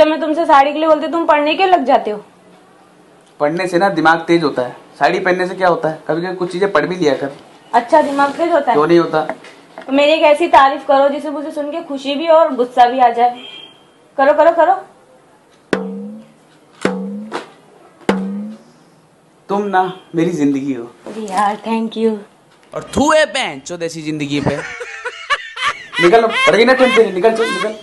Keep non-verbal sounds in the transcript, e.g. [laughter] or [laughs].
जब मैं तुमसे साड़ी के लिए बोलती तुम पढ़ने के लग जाते हो? पढ़ने से ना दिमाग तेज होता है। साड़ी पहनने से क्या होता है? कभी कभी कुछ चीज़ें पढ़ भी लिया कर। अच्छा दिमाग तेज होता है? क्यों नहीं होता? तो मेरी एक ऐसी तारीफ़ करो जिसे मुझे सुन के खुशी भी और गुस्सा भी आ जाए। करो करो करो। तुम ना मेरी ज़िंदगी हो। यार थैंक यू और थू है बहन देसी ज़िंदगी पे। [laughs] निकल पड़ ना टेंशन निकल चल निकल।